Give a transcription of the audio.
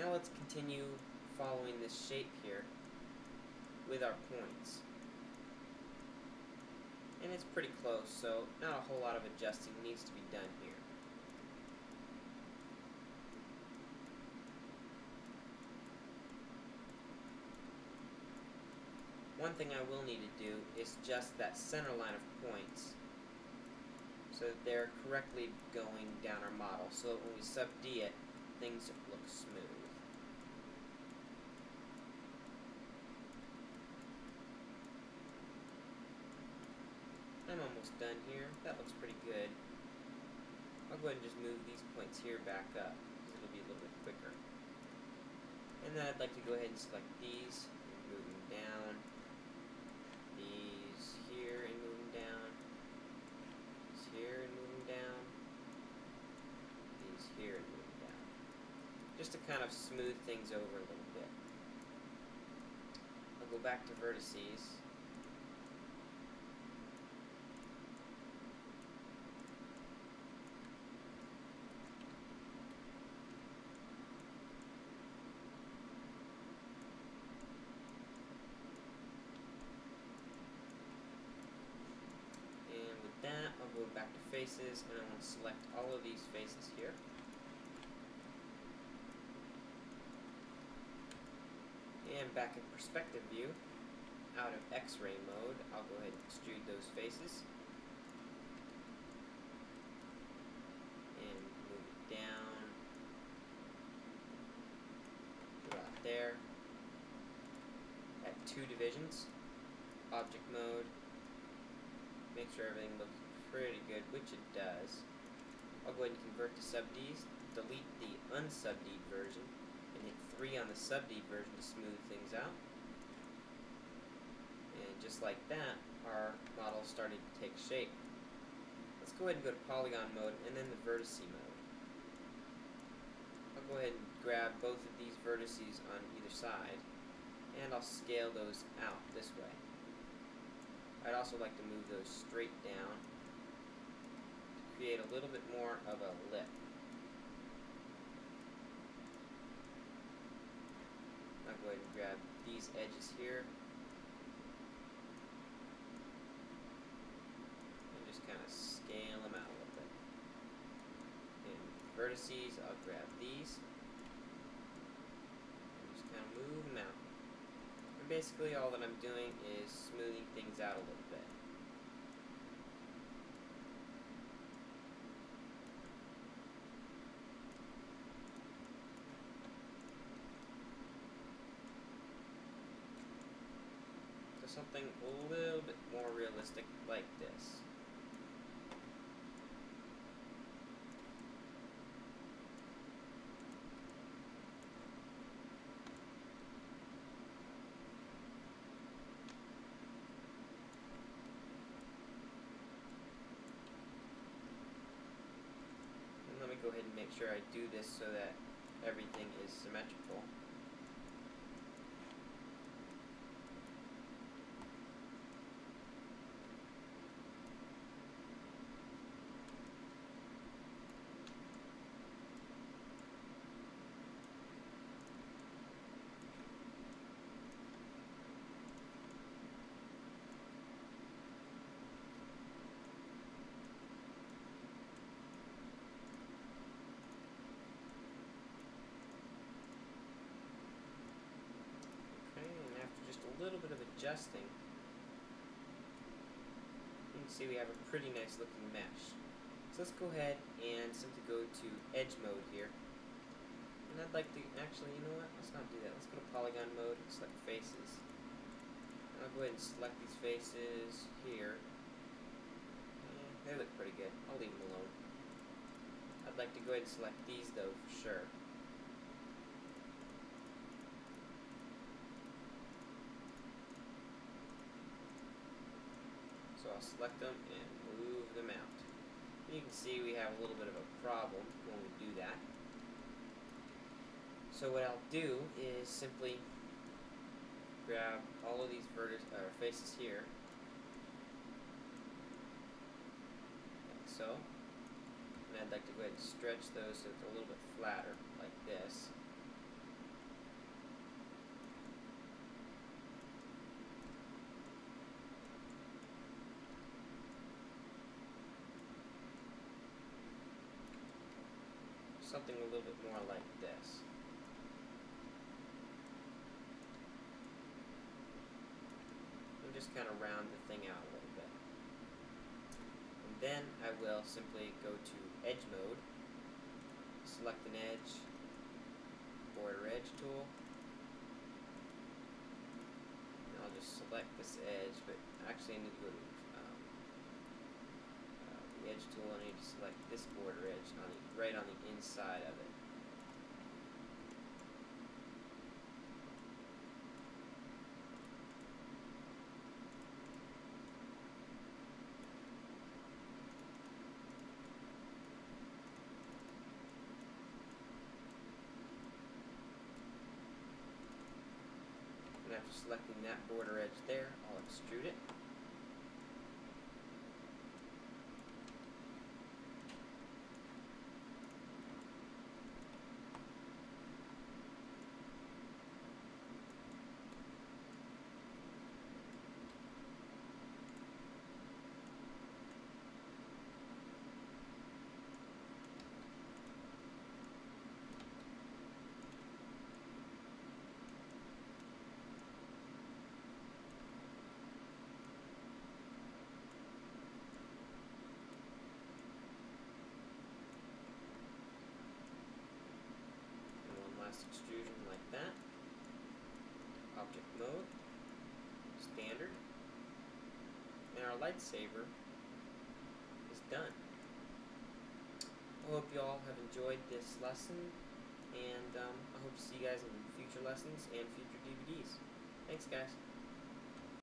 Now let's continue following this shape here with our points. And it's pretty close, so not a whole lot of adjusting needs to be done here. One thing I will need to do is just that center line of points so that they're correctly going down our model so that when we sub D it, things look smooth. I'm almost done here. That looks pretty good. I'll go ahead and just move these points here back up because it'll be a little bit quicker. And then I'd like to go ahead and select these and move them down these here and move them down, these here and move them down, these here and move them down. Just to kind of smooth things over a little bit. I'll go back to vertices that, I'll go back to faces, and I'm going to select all of these faces here. And back in perspective view, out of x-ray mode, I'll go ahead and extrude those faces. And move it down. About there. At two divisions. Object mode, make sure everything looks pretty good, which it does. I'll go ahead and convert to sub-Ds, delete the unsub-D version, and hit 3 on the sub-D version to smooth things out. And just like that, our model started to take shape. Let's go ahead and go to polygon mode and then the vertice mode. I'll go ahead and grab both of these vertices on either side, and I'll scale those out this way. I'd also like to move those straight down create a little bit more of a lip. I'll go ahead and grab these edges here and just kind of scale them out a little bit. And vertices, I'll grab these and just kind of move them out And basically all that I'm doing is smoothing things out a little bit. Something a little bit more realistic like this. Let me go ahead and make sure I do this so that everything is symmetrical. Little bit of adjusting, you can see we have a pretty nice looking mesh. So let's go ahead and simply go to edge mode here. And I'd like to, actually, you know what, let's not do that. Let's go to polygon mode and select faces. And I'll go ahead and select these faces here. And they look pretty good. I'll leave them alone. I'd like to go ahead and select these though, for sure. So I'll select them and move them out. You can see we have a little bit of a problem when we do that. So what I'll do is simply grab all of these vertices, uh, faces here, like so. And I'd like to go ahead and stretch those so it's a little bit flatter, like this. Something a little bit more like this. And just kind of round the thing out a little bit. And then I will simply go to edge mode, select an edge, border edge tool, and I'll just select this edge, but actually I need to go to edge tool, I need to select this border edge on the, right on the inside of it. And after selecting that border edge there, I'll extrude it. Last extrusion like that. Object mode, standard, and our lightsaber is done. I hope you all have enjoyed this lesson, and um, I hope to see you guys in future lessons and future DVDs. Thanks, guys.